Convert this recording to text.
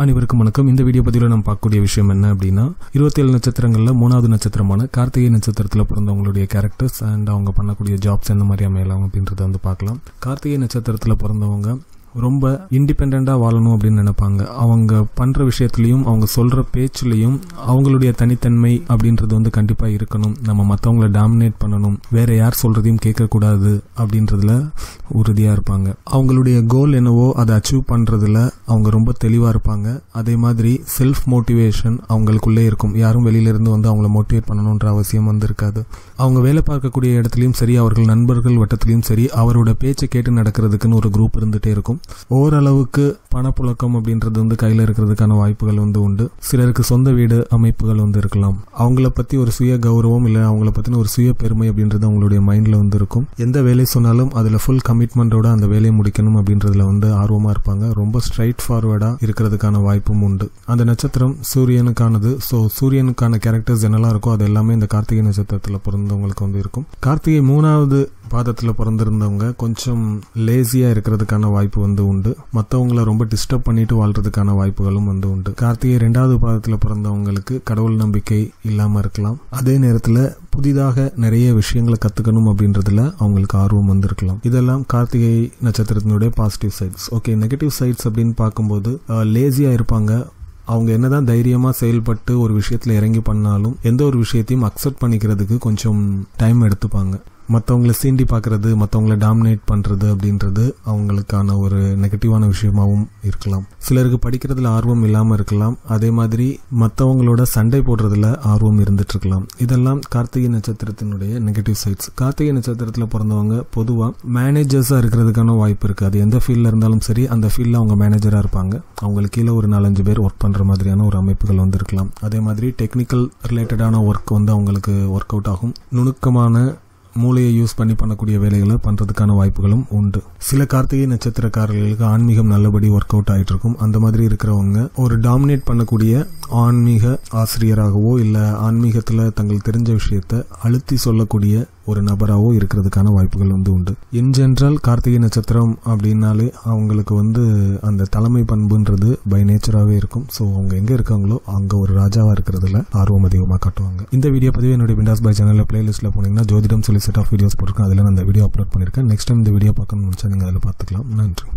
அனைவருக்கும் வணக்கம். இந்த வீடியோ பதிவில் நம்ம பார்க்கக்கூடிய விஷயம் என்ன அப்படின்னா இருபத்தேழு நட்சத்திரங்களில் மூணாவது நட்சத்திரமான கார்த்திகை நட்சத்திரத்தில் பிறந்தவங்களுடைய கேரக்டர்ஸ் அண்ட் அவங்க பண்ணக்கூடிய ஜாப்ஸ் எந்த மாதிரி அமையலாம் அப்படின்றத வந்து பார்க்கலாம். கார்த்திகை நட்சத்திரத்தில் பிறந்தவங்க ரொம்ப இண்டிபெண்ட்டாக வாழணும் அப்படின்னு நினைப்பாங்க. அவங்க பண்ணுற விஷயத்துலையும் அவங்க சொல்கிற பேச்சுலையும் அவங்களுடைய தனித்தன்மை அப்படின்றது வந்து கண்டிப்பாக இருக்கணும். நம்ம மற்றவங்கள டாமினேட் பண்ணணும். வேற யார் சொல்கிறதையும் கேட்கக்கூடாது அப்படின்றதுல உறுதியாக இருப்பாங்க. அவங்களுடைய கோல் என்னவோ அதை அச்சீவ் பண்ணுறதுல அவங்க ரொம்ப தெளிவாக இருப்பாங்க. அதே மாதிரி செல்ஃப் மோட்டிவேஷன் அவங்களுக்குள்ளே இருக்கும். யாரும் வெளியிலேருந்து வந்து அவங்கள மோட்டிவேட் பண்ணணுன்ற அவசியம் வந்து இருக்காது. அவங்க வேலை பார்க்கக்கூடிய இடத்துலையும் சரி அவர்கள் நண்பர்கள் வட்டத்திலையும் சரி அவரோட பேச்சை கேட்டு நடக்கிறதுக்குன்னு ஒரு குரூப் இருந்துகிட்டே இருக்கும். ஓரளவுக்கு பணப்புழக்கம் அப்படின்றது வந்து கையில் இருக்கிறதுக்கான வாய்ப்புகள் வந்து உண்டு. சிலருக்கு சொந்த வீடு அமைப்புகள் வந்து இருக்கலாம். அவங்கள பற்றி ஒரு சுய கௌரவம் இல்லை அவங்கள பற்றின ஒரு சுய பெருமை அப்படின்றது அவங்களுடைய மைண்டில் வந்து இருக்கும். எந்த வேலை சொன்னாலும் அதில் ஃபுல் கமிட்மெண்ட்டோட அந்த வேலையை முடிக்கணும் அப்படின்றதுல வந்து ஆர்வமாக இருப்பாங்க. ரொம்ப ஸ்ட்ரைட் ஃபார்வேர்டாக இருக்கிறதுக்கான வாய்ப்பும் உண்டு. அந்த நட்சத்திரம் சூரியனுக்கானது. ஸோ சூரியனுக்கான கேரக்டர்ஸ் என்னெல்லாம் இருக்கோ அது எல்லாமே இந்த கார்த்திகை நட்சத்திரத்தில் பிறந்தவங்களுக்கு வந்து இருக்கும். கார்த்திகை மூணாவது பாதத்தில் பிறந்திருந்தவங்க கொஞ்சம் லேசியாக இருக்கிறதுக்கான வாய்ப்பு வந்து உண்டு. மற்றவங்கள ரொம்ப டிஸ்டர்ப் பண்ணிட்டு வாழ்றதுக்கான வாய்ப்புகளும் வந்து உண்டு. கார்த்திகை ரெண்டாவது பாதத்தில் பிறந்தவங்களுக்கு கடவுள் நம்பிக்கை இல்லாமல் இருக்கலாம். அதே நேரத்தில் புதிதாக நிறைய விஷயங்களை கற்றுக்கணும் அப்படின்றதுல அவங்களுக்கு ஆர்வம் வந்திருக்கலாம். இதெல்லாம் Karthigai நட்சத்திரத்தினுடைய positive sides okay negative sides அப்படின்னு பார்க்கும்போது லேசியாக இருப்பாங்க. அவங்க என்னதான் தைரியமாக செயல்பட்டு ஒரு விஷயத்தில் இறங்கி பண்ணாலும் எந்த ஒரு விஷயத்தையும் அக்செப்ட் பண்ணிக்கிறதுக்கு கொஞ்சம் டைம் எடுத்துப்பாங்க. மற்றவங்கள சீண்டி பார்க்கறது மற்றவங்கள டாமினேட் பண்ணுறது அப்படின்றது அவங்களுக்கான ஒரு நெகட்டிவான விஷயமாகவும் இருக்கலாம். சிலருக்கு படிக்கிறதுல ஆர்வம் இல்லாமல் இருக்கலாம். அதே மாதிரி மற்றவங்களோட சண்டை போடுறதுல ஆர்வம் இருந்துட்டு இருக்கலாம். இதெல்லாம் கார்த்திகை நட்சத்திரத்தினுடைய நெகட்டிவ் சைட்ஸ் கார்த்திகை நட்சத்திரத்தில் பிறந்தவங்க பொதுவாக மேனேஜர்ஸாக இருக்கிறதுக்கான வாய்ப்பு இருக்குது அது எந்த ஃபீல்டில் இருந்தாலும் சரி அந்த ஃபீல்டில் அவங்க மேனேஜராக இருப்பாங்க. அவங்களுக்கு கீழே ஒரு நாலஞ்சு பேர் ஒர்க் பண்ணுற மாதிரியான ஒரு அமைப்புகள் வந்து இருக்கலாம். அதே மாதிரி டெக்னிக்கல் ரிலேட்டடான ஒர்க் வந்து அவங்களுக்கு ஒர்க் அவுட் ஆகும். நுணுக்கமான மூளையை யூஸ் பண்ணி பண்ணக்கூடிய வேலைகளை பண்ணுறதுக்கான வாய்ப்புகளும் உண்டு. சில கார்த்திகை நட்சத்திரக்காரர்களுக்கு ஆன்மீகம் நல்லபடி ஒர்க் அவுட் ஆகிட்டு இருக்கும். அந்த மாதிரி இருக்கிறவங்க ஒரு டாமினேட் பண்ணக்கூடிய ஆன்மீக ஆசிரியராகவோ இல்லை ஆன்மீகத்தில் தங்களுக்கு தெரிஞ்ச விஷயத்தை அழுத்தி சொல்லக்கூடிய ஒரு நபராகவோ இருக்கிறதுக்கான வாய்ப்புகள் வந்து உண்டு. இன் ஜென்ரல் கார்த்திகை நட்சத்திரம் அப்படின்னாலே அவங்களுக்கு வந்து அந்த தலைமை பண்புன்றது பை நேச்சராகவே இருக்கும். ஸோ அவங்க எங்கே இருக்காங்களோ அங்கே ஒரு ராஜாவாக இருக்கிறதுல ஆர்வம் அதிகமாக காட்டுவாங்க. இந்த வீடியோ பதிவு என்னுடைய பிண்டாஸ் பை சேனலில் பிளேலிஸ்ட்டில் போனீங்கன்னா ஜோதிடம் சொல்லி செட் ஆஃப் வீடியோஸ் போட்டிருக்கேன். அதில் நான் அந்த வீடியோ அப்லோட் பண்ணியிருக்கேன். நெக்ஸ்ட் டைம் இந்த வீடியோ பார்க்கணும்னு நினச்சா நீங்கள் அதில் பார்த்துக்கலாம். நன்றி.